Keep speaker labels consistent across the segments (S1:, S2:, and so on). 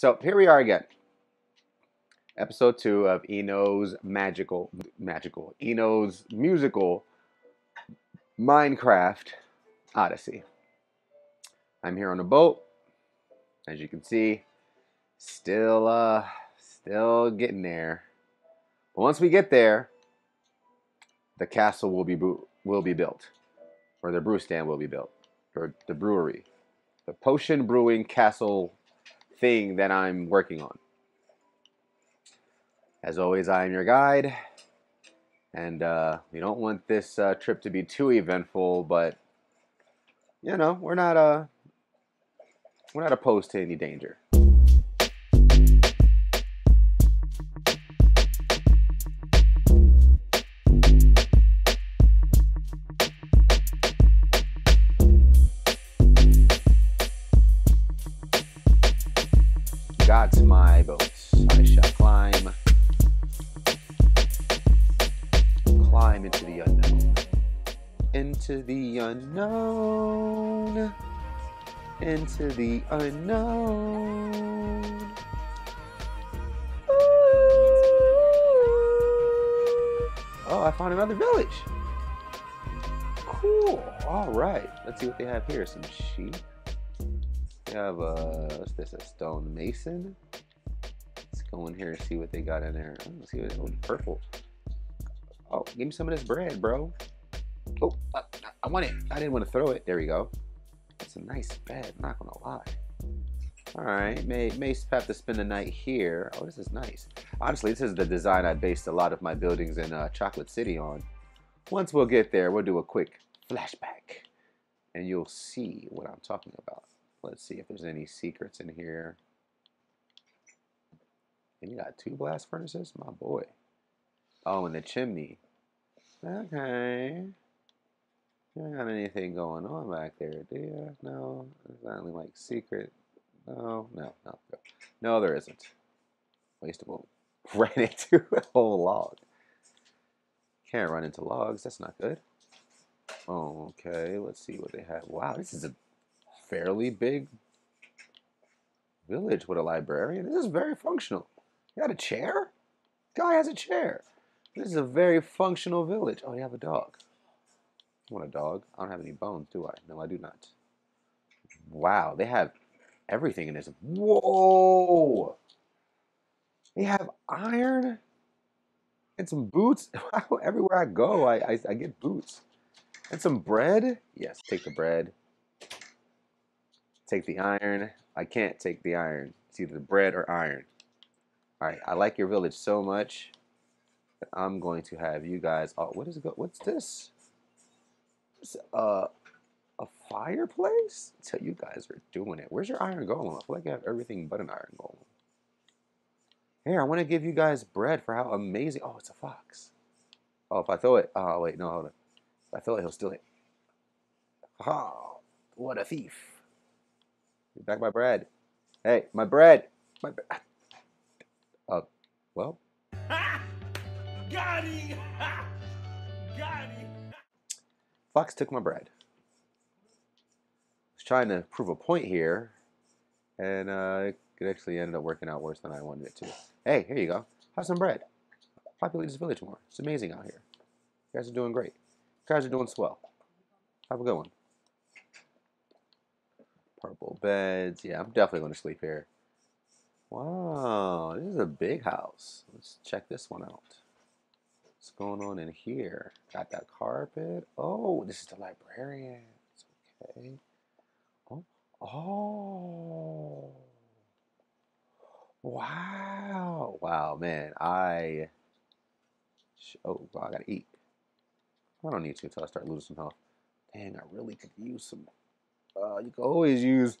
S1: So here we are again. Episode two of Eno's magical, magical, Eno's musical Minecraft Odyssey. I'm here on a boat, as you can see. Still, uh, still getting there. But once we get there, the castle will be will be built, or the brew stand will be built, or the brewery, the potion brewing castle thing that I'm working on. As always, I am your guide, and uh, we don't want this uh, trip to be too eventful, but you know we're not uh we're not opposed to any danger. Got my boats. I shall climb. Climb into the unknown. Into the unknown. Into the unknown. Oh, I found another village. Cool. All right. Let's see what they have here. Some sheep. We have a what's this? A stone mason. Let's go in here and see what they got in there. Let's see what oh, purple. Oh, give me some of this bread, bro. Oh, I, I want it. I didn't want to throw it. There we go. It's a nice bed. Not gonna lie. All right, may may have to spend the night here. Oh, this is nice. Honestly, this is the design I based a lot of my buildings in uh, Chocolate City on. Once we'll get there, we'll do a quick flashback, and you'll see what I'm talking about. Let's see if there's any secrets in here. And you got two blast furnaces? My boy. Oh, and the chimney. Okay. You don't got anything going on back there, do you? No. It's not only like secret. No, no, no. No, there isn't. Wastable. Ran into a whole log. Can't run into logs. That's not good. Okay. Let's see what they have. Wow, this is a fairly big village with a librarian. This is very functional. You got a chair? Guy has a chair. This is a very functional village. Oh, you have a dog. I want a dog. I don't have any bones, do I? No, I do not. Wow, they have everything in this. Whoa! They have iron and some boots. Everywhere I go, I, I, I get boots. And some bread. Yes, take the bread. Take the iron. I can't take the iron. It's either the bread or iron. Alright, I like your village so much that I'm going to have you guys. Oh, what is it? What's this? It's, uh, a fireplace? So you guys are doing it. Where's your iron going? I feel like I have everything but an iron going. Here, I want to give you guys bread for how amazing. Oh, it's a fox. Oh, if I throw it. Oh, wait, no, hold on. If I throw it, he'll steal it. Oh, what a thief. Give back my bread. Hey, my bread. My bread. Uh, well. Got him. Got him. Fox took my bread. I was trying to prove a point here, and uh, it actually ended up working out worse than I wanted it to. Hey, here you go. Have some bread. Populate this village more. It's amazing out here. You guys are doing great. You guys are doing swell. Have a good one. Purple beds. Yeah, I'm definitely going to sleep here. Wow, this is a big house. Let's check this one out. What's going on in here? Got that carpet. Oh, this is the librarian. Okay. Oh, oh. Wow. Wow, man. I. Oh, I gotta eat. I don't need to until I start losing some health. Dang, I really could use some uh, you can always use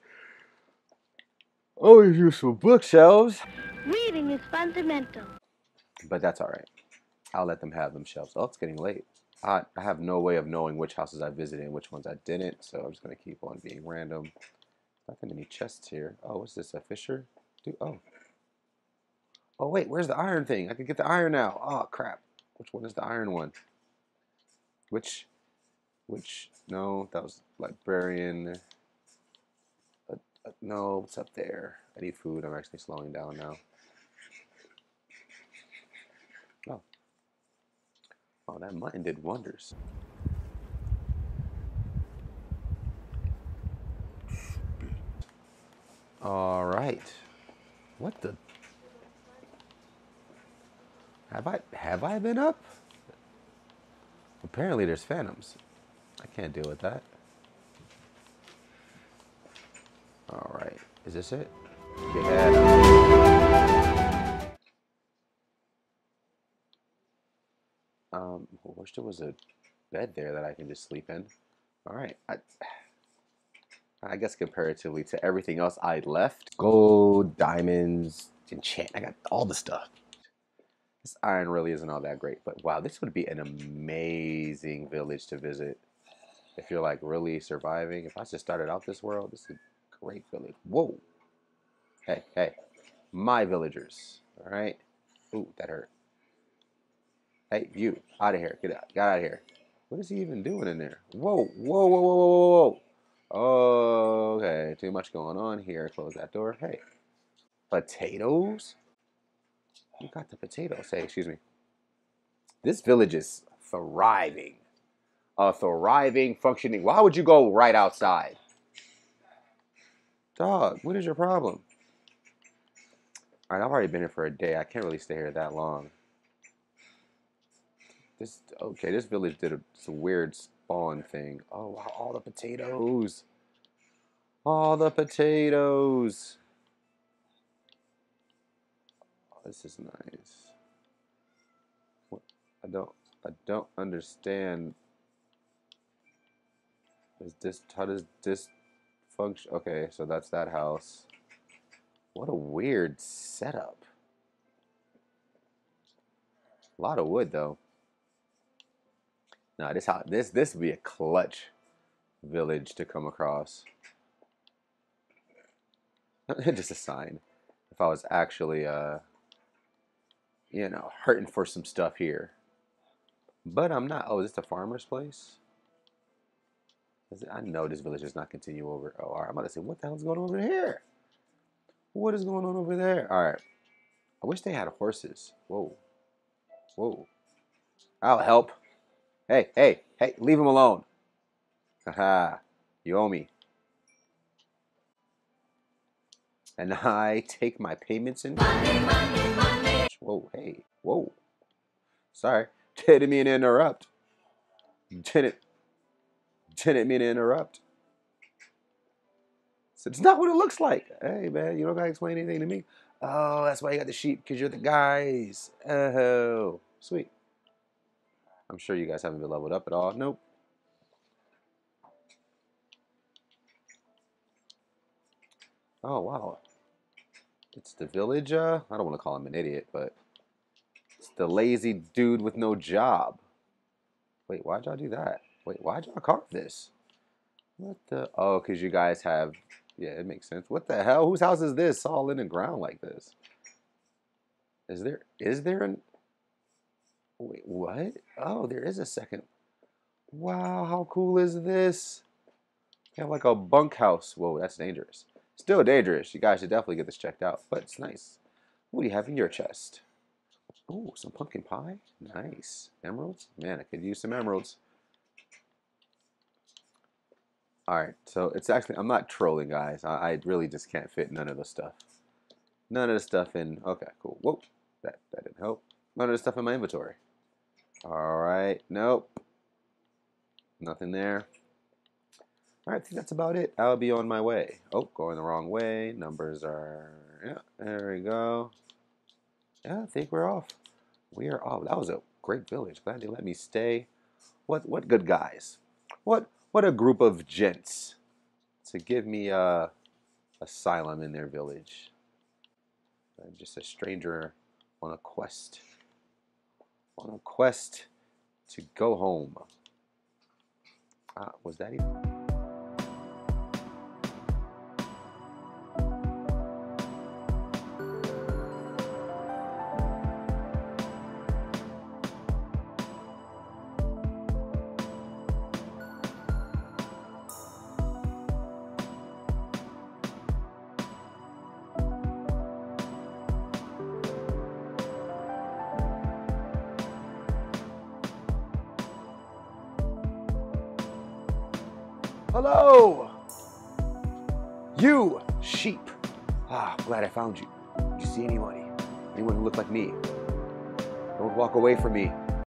S1: always use some bookshelves.
S2: Reading is fundamental.
S1: But that's all right. I'll let them have them shelves. Oh, it's getting late. I, I have no way of knowing which houses I visited and which ones I didn't, so I'm just gonna keep on being random. Nothing any chests here. Oh, what's this? A fisher? Dude, oh. Oh wait, where's the iron thing? I can get the iron now. Oh crap. Which one is the iron one? Which which no, that was librarian. Uh, no, what's up there? I need food. I'm actually slowing down now. Oh. Oh, that mutton did wonders. All right. What the? Have I have I been up? Apparently there's phantoms. I can't deal with that. All right. Is this it? Yeah. Um, I wish there was a bed there that I can just sleep in. All right. I, I guess comparatively to everything else I left, gold, diamonds, enchant, I got all the stuff. This iron really isn't all that great, but wow, this would be an amazing village to visit. If you're like really surviving, if I just started out this world, this is a great village. Whoa. Hey, hey, my villagers, all right? Ooh, that hurt. Hey, you, out of here, get out, get out of here. What is he even doing in there? Whoa, whoa, whoa, whoa, whoa, whoa. Okay, too much going on here. Close that door. Hey, potatoes? You got the potatoes. Hey, excuse me. This village is thriving. A thriving, functioning. Why would you go right outside? Dog, what is your problem? All right, I've already been here for a day. I can't really stay here that long. This okay. This village did a, some weird spawn thing. Oh, wow, all the potatoes. All the potatoes. Oh, this is nice. What? I don't I don't understand. Is this how does this function? Okay, so that's that house. What a weird setup. A lot of wood though. Nah, this how this this would be a clutch village to come across. Just a sign. If I was actually uh you know, hurting for some stuff here. But I'm not. Oh, is this the farmer's place? I know this village does not continue over. Oh, all right. I'm about to say, what the hell's going on over here? What is going on over there? All right. I wish they had horses. Whoa. Whoa. I'll help. Hey, hey, hey, leave him alone. Haha. You owe me. And I take my payments in. Money, money, money. Whoa, hey, whoa. Sorry. Didn't mean to interrupt. Didn't, didn't mean to interrupt. It's not what it looks like. Hey, man, you don't got to explain anything to me. Oh, that's why you got the sheep, because you're the guys. Oh, sweet. I'm sure you guys haven't been leveled up at all. Nope. Oh, wow. It's the village, uh, I don't want to call him an idiot, but it's the lazy dude with no job. Wait, why'd y'all do that? Wait, why'd y'all carve this? What the? Oh, because you guys have yeah, it makes sense. What the hell? Whose house is this? All in the ground like this. Is there is there an Wait, what? Oh, there is a second. Wow, how cool is this? You have like a bunkhouse. Whoa, that's dangerous. Still dangerous. You guys should definitely get this checked out, but it's nice. What do you have in your chest? Oh, some pumpkin pie. Nice. Emeralds? Man, I could use some emeralds. All right, so it's actually, I'm not trolling, guys. I, I, really just can't fit none of the stuff. None of the stuff in, okay, cool. Whoa, that, that didn't help. None of the stuff in my inventory. All right, nope. Nothing there. All right, I think that's about it. I'll be on my way. Oh, going the wrong way. Numbers are, yeah, there we go. Yeah, I think we're off. We are off. That was a great village. Glad they let me stay. What, what good guys. What, what a group of gents to give me a asylum in their village. I'm just a stranger on a quest. On a quest to go home. Ah, was that even? Hello! You, sheep. Ah, glad I found you. Did you see anybody? Anyone who looked like me? Don't walk away from me.